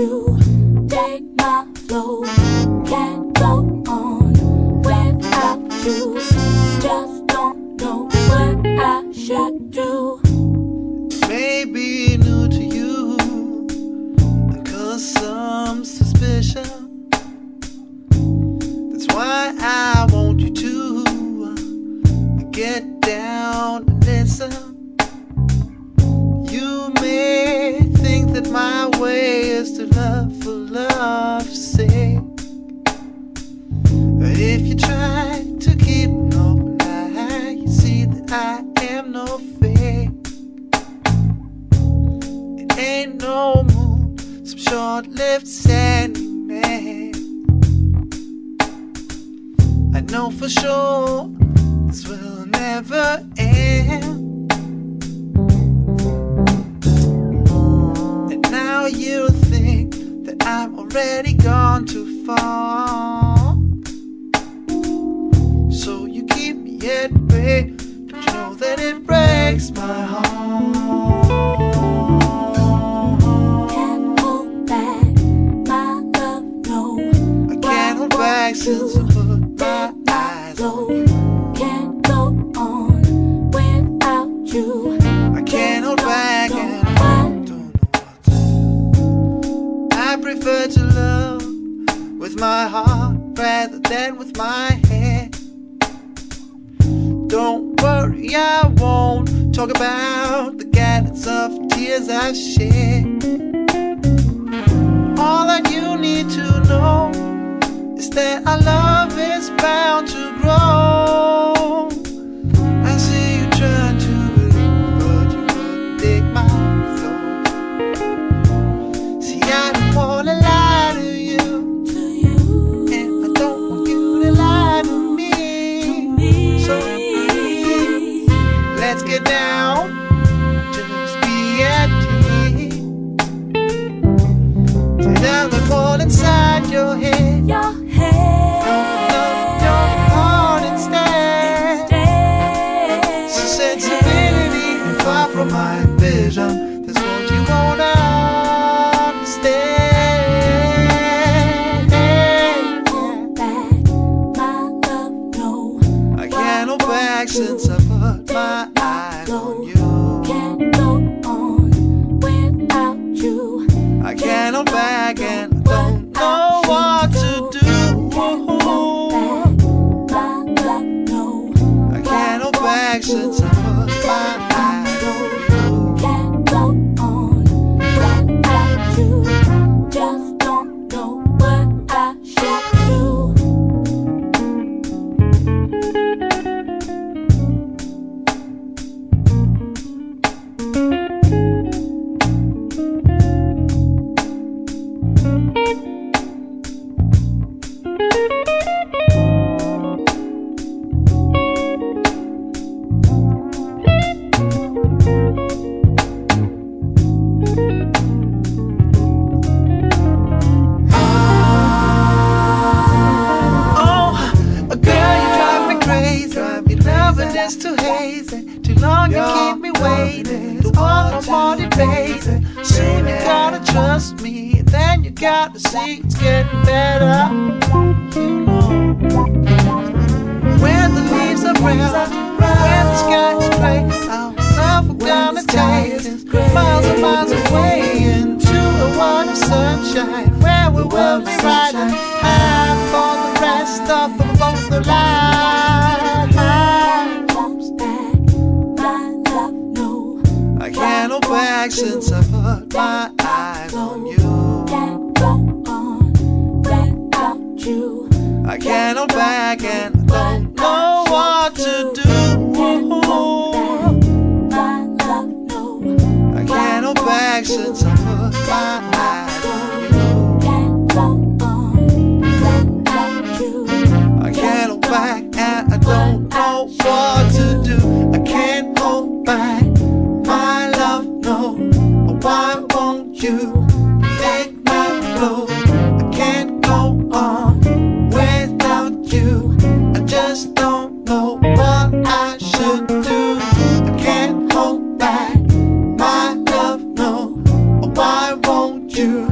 you take my load? Can't go on without you. Just don't know what I should do. Maybe new to you, and cause some suspicion. That's why I want you to uh, get down and listen. You may think that my way is to love for love's sake. But if you try to keep an open eye, you see that I am no fake. It ain't no moon, some short lived sandy man. I know for sure this will never end. Me at but you know that it breaks my heart. Can't hold back my love, no. I can't hold back since I put my eyes on you. Can't go on without you. I can't hold back and I don't know what to do. I prefer to love with my heart rather than with my head. I won't talk about the gallons of tears I've shed. All that you need to know is that our love is bound my vision. That's what you won't understand. Back my love, no. I can't hold back since I put my eyes on you. Waiting. The wanted, baby. You gotta trust me. Then you gotta see it's getting better. On you. Can't go on without you. I can't hold back and I don't know what to do. My love, no. I can't hold back since I put my eyes on you. Can't go on without you. I can't hold back and I don't know what you